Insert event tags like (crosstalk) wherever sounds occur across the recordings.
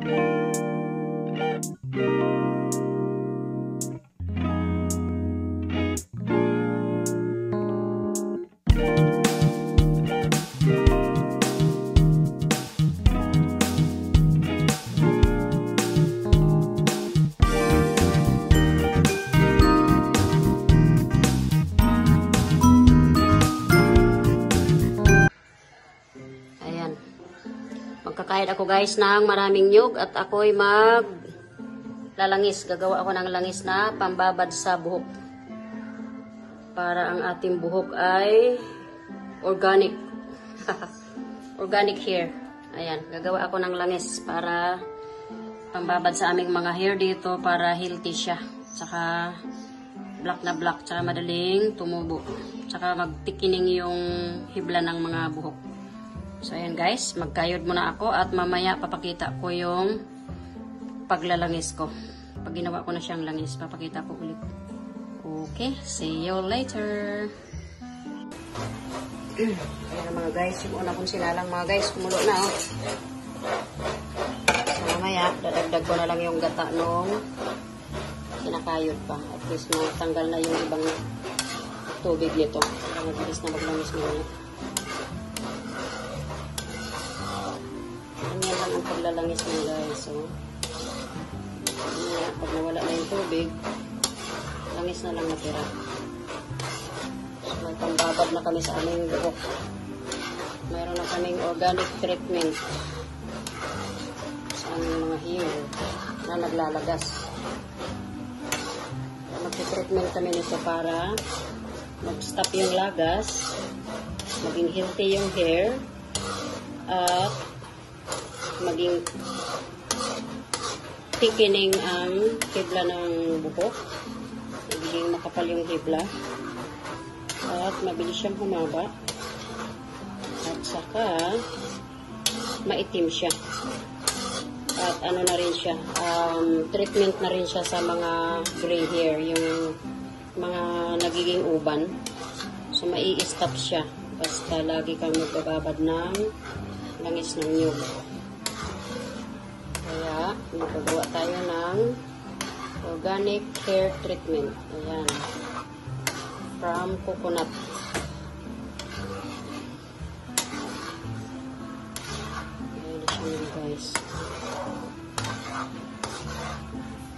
Ayan. Magkakahit ako guys ng maraming nyug at ako'y mag lalangis. Gagawa ako ng langis na pambabad sa buhok. Para ang ating buhok ay organic. (laughs) organic hair. Ayan. Gagawa ako ng langis para pambabad sa aming mga hair dito para healthy siya. Tsaka black na black. Tsaka madaling tumubo. Tsaka magtikining yung hibla ng mga buhok. So, ayan guys, magkayod muna ako at mamaya papakita ko yung paglalangis ko. Pag ginawa ko na siyang langis, papakita ko ulit. Okay, see you later. Ayan mga guys, yung una kong sinalang mga guys, kumulo na oh. So, mamaya, dadagdag ko na lang yung gata nung kinakayod pa. At least matanggal na yung ibang tubig nito. Para mabilis na maglangis muna. Lang ang paglalangis mo guys. So, ganyan, pag nawala na yung tubig, langis na lang natira. So, may pambabad na kami sa aming buhok. Mayroon na kaming organic treatment sa aming mga hair na naglalagas. Magti-treatment kami nito para mag-stop yung lagas, maging healthy yung hair, at maging thickening ang hibla ng buhok. Magiging makapal yung hibla. At mabilis siyang humaba. At saka, maitim siya. At ano na rin siya, um, treatment na rin siya sa mga gray hair, yung mga nagiging uban. So, mai-stop siya. Basta lagi kang magbababad ng langis ng nyug. Kaya, magagawa tayo ng organic hair treatment. Ayan. From coconut. Ayan siya yun, guys.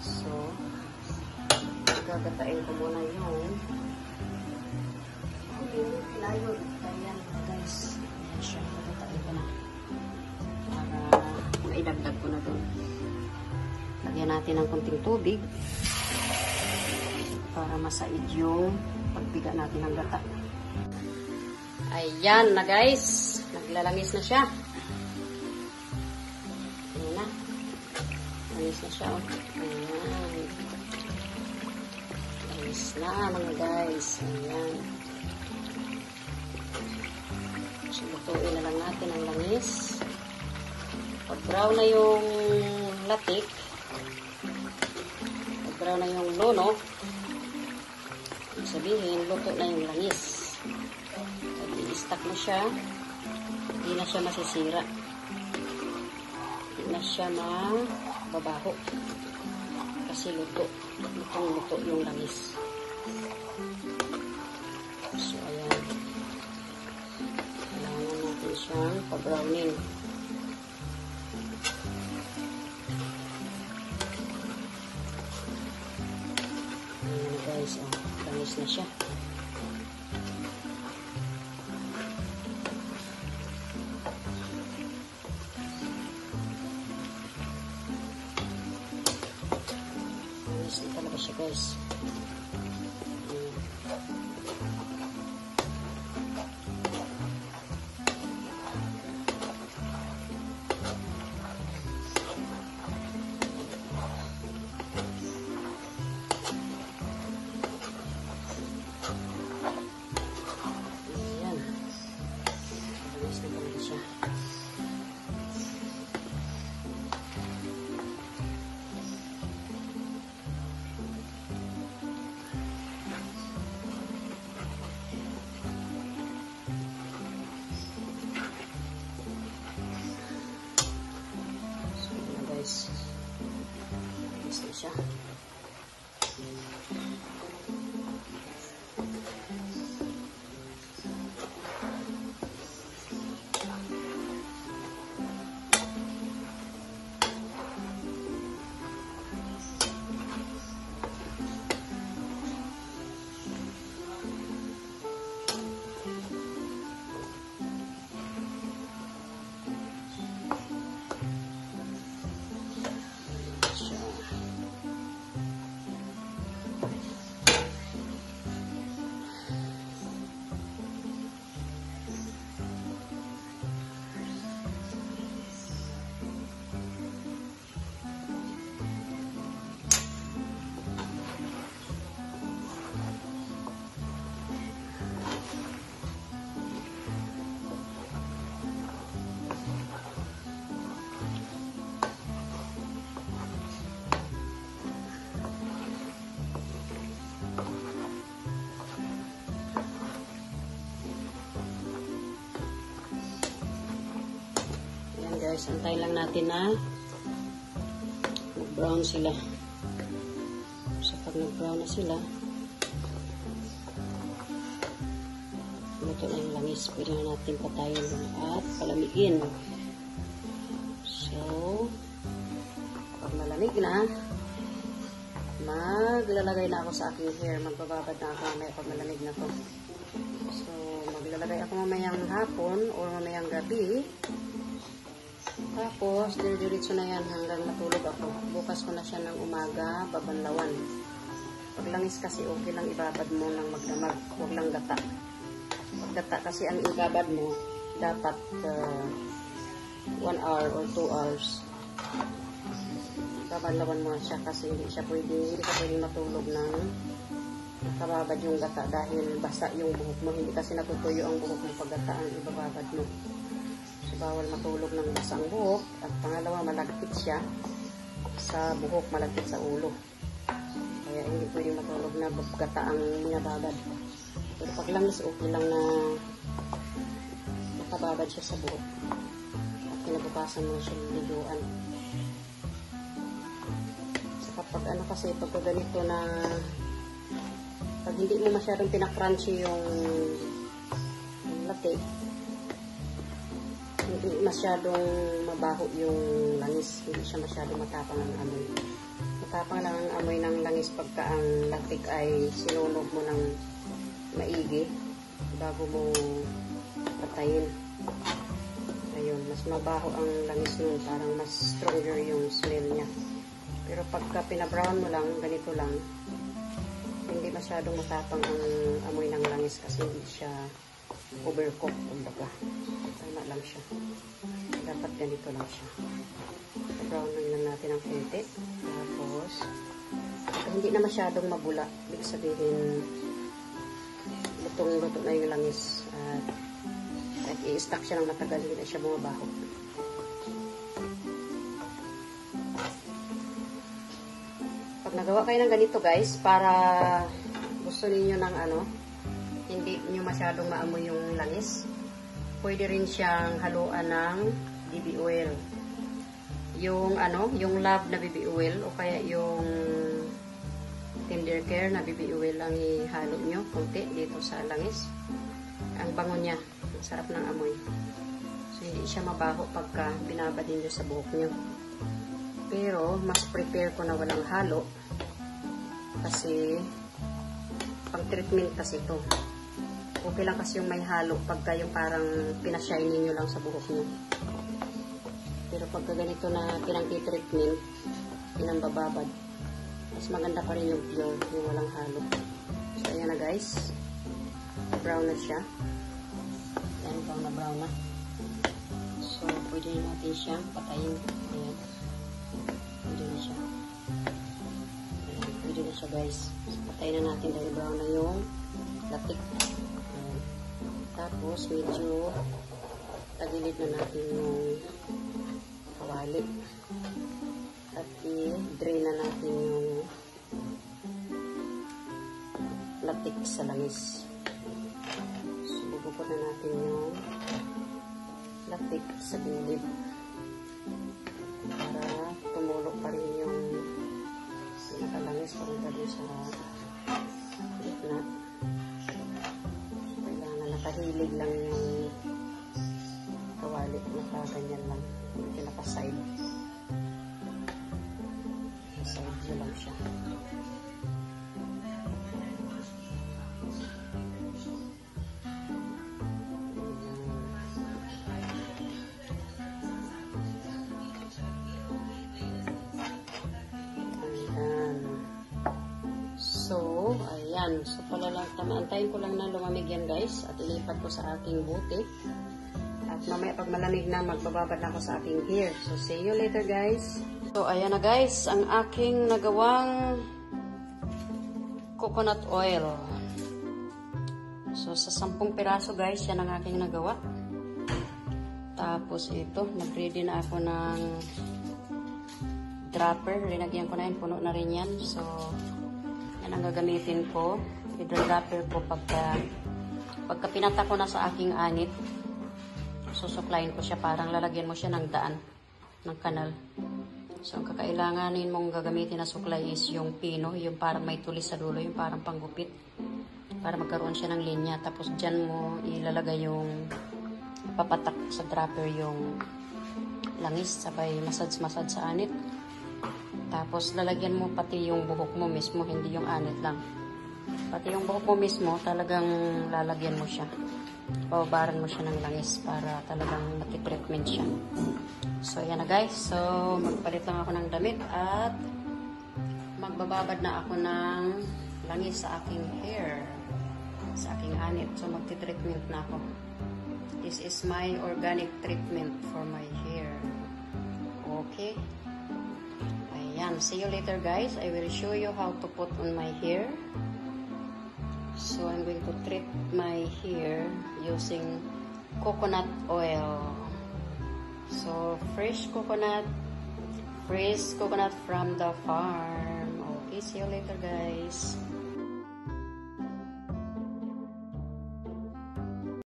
So, gagatain ko muna yung plywood. Ayan, guys. Ayan siya. Maidagdag ko na doon. Lagyan natin ng konting tubig para masaid yung pagbiga natin ng gata. Ayan na guys. Naglalangis na siya. Ayan na. Langis na siya. Oh. Ayan. Langis na mga guys. Ayan. So, lutuin na lang natin ang langis. Pag brown na yung latik, pag brown na yung lono, sabihin, luto na yung langis. Pag i-stack na siya, hindi na siya masisira. Hindi na siya mababaho. Kasi luto. Lutong-luto yung langis. So, ayan. Kailangan natin siyang pa-brownin. Na siya. Langis na talaga siya guys. Siya. Guys, antay lang natin na mag-brown sila. So pag nag-brown na sila, luto na yung langis. Pwede na natin patayin at palamigin. So, pag malamig na, maglalagay na ako sa aking hair. Magbababad na ako mamaya pag malamig na to. So, maglalagay ako mamayang hapon or mamayang gabi. Tapos, dire-diretso na yan hanggang matulog ako. Bukas ko na siya ng umaga, babanlawan. Pag langis kasi, okay lang ibabad mo ng magdamag. Huwag lang gata. Gata kasi ang ibabad mo, dapat 1 hour or 2 hours. Babanlawan mo siya kasi hindi siya pwede, hindi ka pwede matulog ng nakababad yung gata dahil basa yung buhok mo. Hindi kasi natutuyo ang buhok mo pag gata ang ibababad mo. Bawal matulog ng basang buhok. At pangalawa, malagkit siya sa buhok, malagkit sa ulo. Kaya hindi pwede matulog na gata ang minababad. Pero pag langis, okay lang na nakababad siya sa buhok. At kinabukasan mo siya liguan. So, kapag ano kasi, pag ganito na pag hindi mo masyadong pinakrunchy yung latte, masyadong mabaho yung langis. Hindi siya masyadong matapang ang amoy. Matapang lang ang amoy ng langis pagka ang latik ay sinunog mo ng maigi bago mo patayin. Ayun, mas mabaho ang langis nun. Parang mas stronger yung smell niya. Pero pagka pinabrown mo lang, ganito lang, hindi masyadong matapang ang amoy ng langis kasi hindi siya overcook, kumbaga. Tama lang siya. Dapat ganito lang siya. Brown lang natin ang konti. Tapos, hindi na masyadong mabula. Ibig sabihin, lutong-luto na yung langis. At kahit i-stack siya ng matagal, hindi na siya bumabaho. Pag nagawa kayo ng ganito guys, para gusto ninyo ng ano, hindi nyo masyadong maamoy yung langis, pwede rin siyang haluan ng BB oil. Yung ano, yung love na BB oil o kaya yung tender care na BB oil lang ihalo nyo konti dito sa langis. Ang bango niya, sarap ng amoy. So, hindi siya mabaho pagka binabad nyo sa buhok nyo. Pero, mas prepare ko na walang halo kasi pang treatment kasi ito. Okay lang kasi yung may halo pagka yung parang pinashine nyo lang sa buhok nyo. Pero pagka ganito na pinang-treatment, pinambababad, mas maganda pa rin yung pure, yung walang halo. So, ayan na guys. Brown na siya. Ayan, brown na brown na. So, pwede na natin siyang patayin. Ayan. Pwede na siya. Ayan, pwede na siya guys. Patayin na natin dahil brown na yung latik. Tapos, medyo tagilid na natin yung kawali. At i-drain na natin yung latik sa langis. So, na natin yung latik sa gilid kilig lang yung kawali. Nakaganyan lang. Hindi naka-side. Side view lang siya. Ayan. So, pala lang, tamaantayin ko lang na lumamig yan, guys. At ilipat ko sa aking buti. At mamaya pag malamig na, magbababad na ako sa aking hair. So, see you later, guys. So, ayan na, guys. Ang aking nagawang coconut oil. So, sa sampung piraso, guys, yan ang aking nagawa. Tapos, ito, nag-ready na ako ng dropper. Linagyan ko na yun. Puno na rin yan. So, yan ang gagamitin ko. I-dropper ko pagka, pagka pinata ko na sa aking anit. Susuklayin ko siya. Parang lalagyan mo siya ng daan, ng kanal. So, ang kakailanganin mong gagamitin na suklay is yung pino. Yung parang may tulis sa dulo. Yung parang panggupit. Para magkaroon siya ng linya. Tapos, dyan mo ilalagay yung papatak sa dropper yung langis. Sabay massage-massage sa anit. Tapos, lalagyan mo pati yung buhok mo mismo, hindi yung anit lang. Pati yung buhok mo mismo, talagang lalagyan mo siya. Bababaran mo siya ng langis para talagang matitreatment siya. So, yan na guys. So, magpalit lang ako ng damit at magbababad na ako ng langis sa aking hair. Sa aking anit. So, magtitreatment na ako. This is my organic treatment for my hair. Okay? Ayan. See you later guys. I will show you how to put on my hair. So, I'm going to treat my hair using coconut oil. So, fresh coconut. Fresh coconut from the farm. Okay, see you later guys.